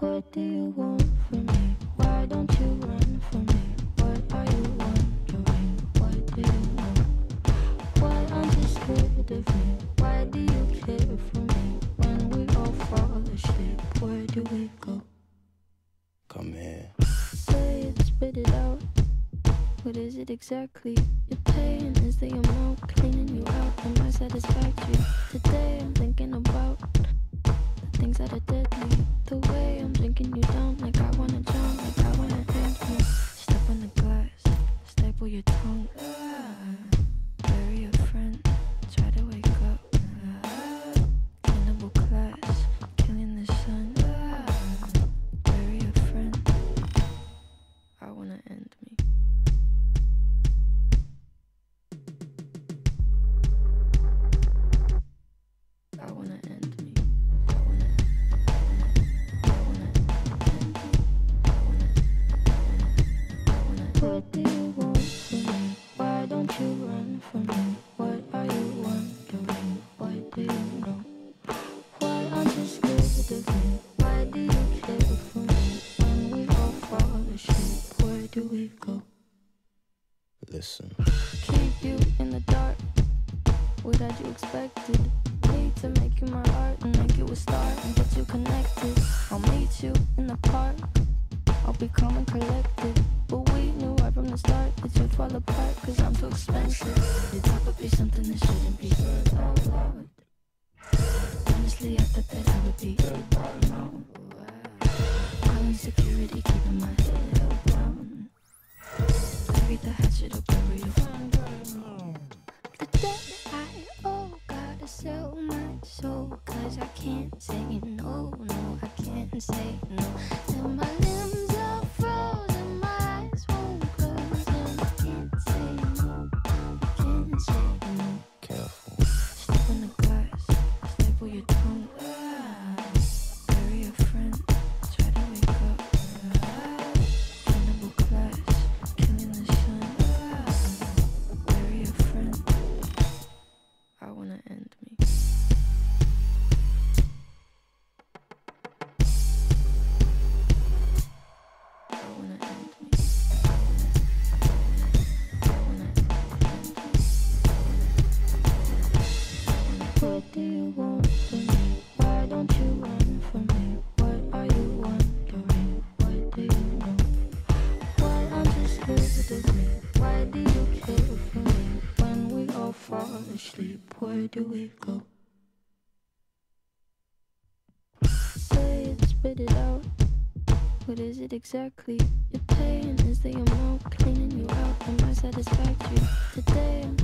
What do you want from me? Why don't you run from me? What are you wondering? What do you know? Why aren't you scared of me? Why do you care for me? When we all fall asleep, where do we go? Come here. Say it, spit it out. What is it exactly? You're paying is the amount cleaning you out. Am I satisfactory? Today I'm thinking about the things that I deadly. What do you want from me? Why don't you run from me? What are you wondering? What do you know? Why aren't you scared of me? Why do you care for me? When we all fall asleep, where do we go? Listen. Keep you in the dark. What had you expected? Me to make you my art and make you a star and get you connected. I'll meet you in the park. I'll be calm and collected. But we knew the start that you'd fall apart cause I'm too expensive. It's probably something that shouldn't be. Honestly, I thought that I would be alone. Calling security, keeping my head down. Bury the hatchet or bury phone. The debt I oh owe, gotta sell my soul. Cause I can't say no, no, I can't say no. What do you want from me? Why don't you run from me? What are you wondering? What do you know? Why aren't you scared me? Why do you care for me? When we all fall asleep, where do we go? Say it, spit it out. What is it exactly? You're paying is the amount cleaning you out. Am I satisfactory? Today I'm